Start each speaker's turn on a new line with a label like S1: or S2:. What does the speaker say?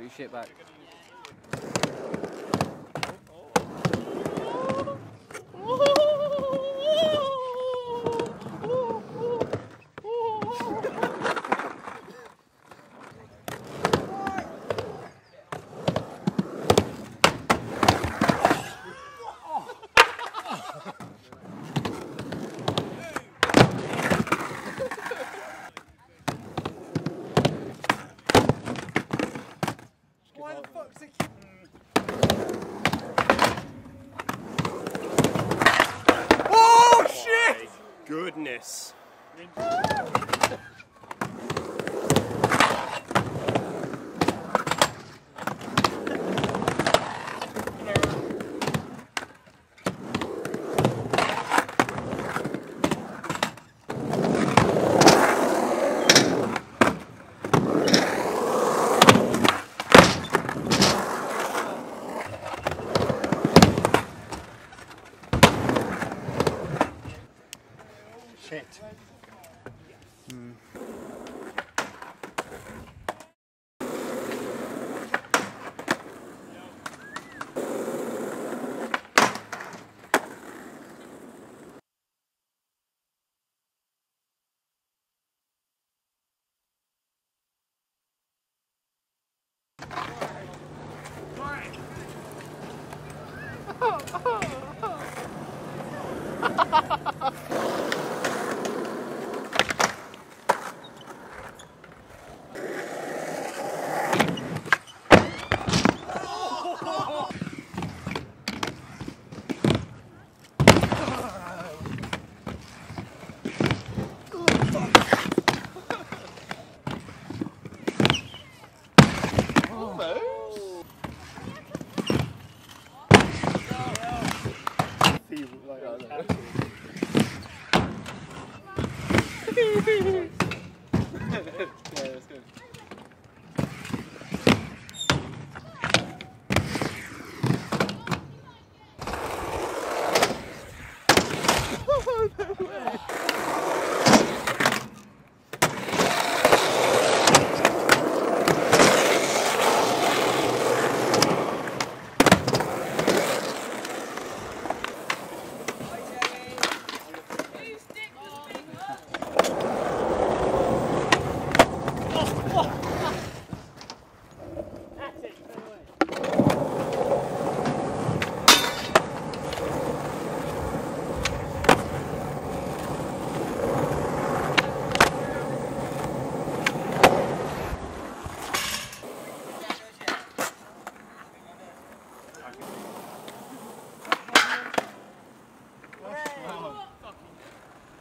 S1: Your shit back.
S2: Oh, Why the fuck's it? Oh shit!
S3: Goodness.